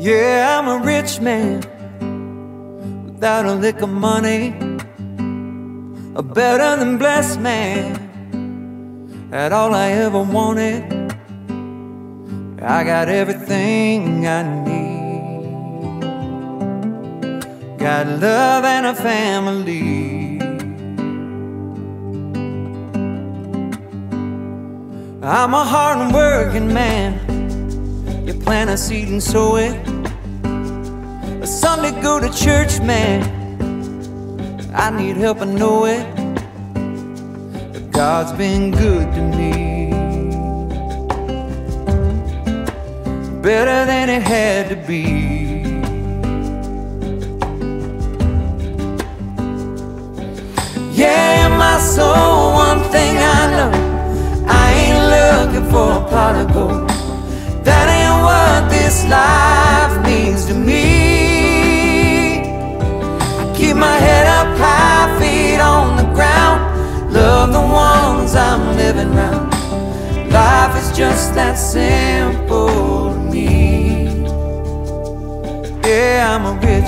Yeah, I'm a rich man without a lick of money. A better than blessed man. Had all I ever wanted. I got everything I need. Got love and a family. I'm a hard working man. You plant a seed and sow it. A Sunday go to church, man. I need help, I know it. God's been good to me. Better than it had to be. Yeah, my soul,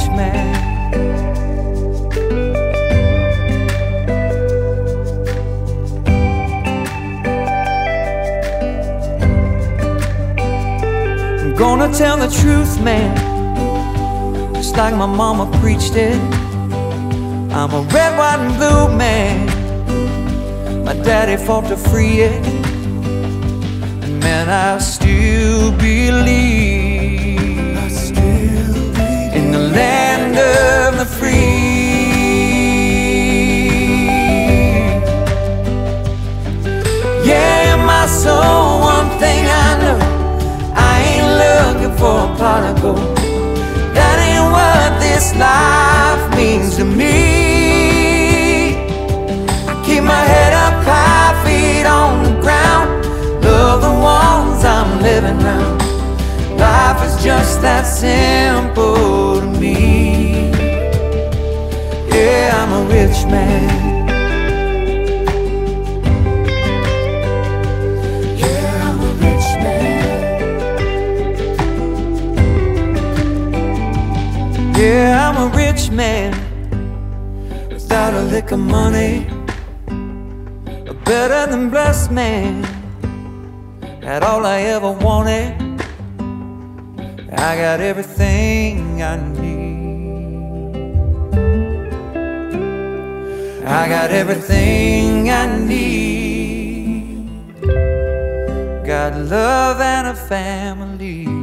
man. I'm gonna tell the truth, man. Just like my mama preached it. I'm a red, white, and blue man. My daddy fought to free it. And man, I still believe, for a pot of gold. That ain't what this life means to me. I keep my head up high, feet on the ground. Love the ones I'm living round. Life is just that simple to me. Yeah, I'm a rich man. Rich man without a lick of money. A better than blessed man. Had all I ever wanted. I got everything I need. I got everything I need. Got love and a family.